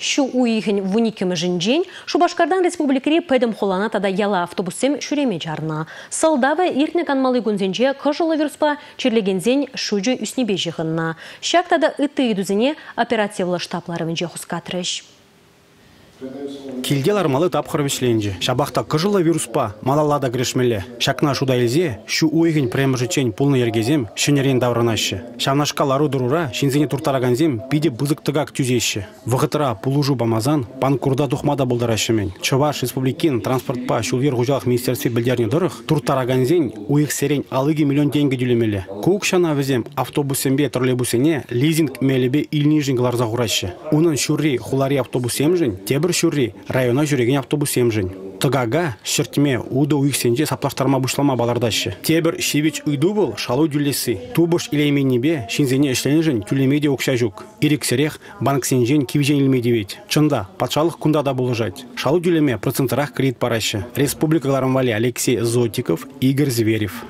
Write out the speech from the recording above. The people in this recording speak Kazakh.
шу уйхын вуникемі жінжен, Шубашкардан республикари пәдім холана тада яла автобусем шүреме жарна. Салдавы иртне канмалы күнзенже кыжылы вируспа черлегензен шүжі үснебе жығынна. Шактада ыты идузіне оперативлы штапларывынже хускатрыш. Килдел армалы тапқыр вишленже. Шабақта кыжылы вируспа малалада грешмеле. Шакна шуда илзе, шу уйгин премжичень полный ергезем, шенерен давранаще. Шавнашка лару дурура, шинзене туртараганзем, пиде бузык тыгак тюзеще. Вғытыра пулужу бамазан, пан курда тухмада болдаращемен. Чуваш республикин транспортпа шулвер хужалах министерстве білдерне дырых, туртараганзен уйх серень алыги миллион тенге дюлемеле. Кук шана везем автобусембе троллейбусене лизинг мелебе илнижин гларза гураще. Унын шурри хулари автобусемжен, тебір шурри района жүреген автобус емжін. Тыгага шертме уды уйксенже саплаштарма бушлама балардашы. Тебір шевич уйду был шалу дүлесі. Тубыш илейменнебе шинзене ішленжін тюлемеде окша жүк. Ирексерех банк сенжен кивжен илмедевет. Чында патшалық кунда да болжать. Шалу дүлеме процентырах кредит парашы. Республикаларым вали Алексей Зотиков, Игорь Зверев.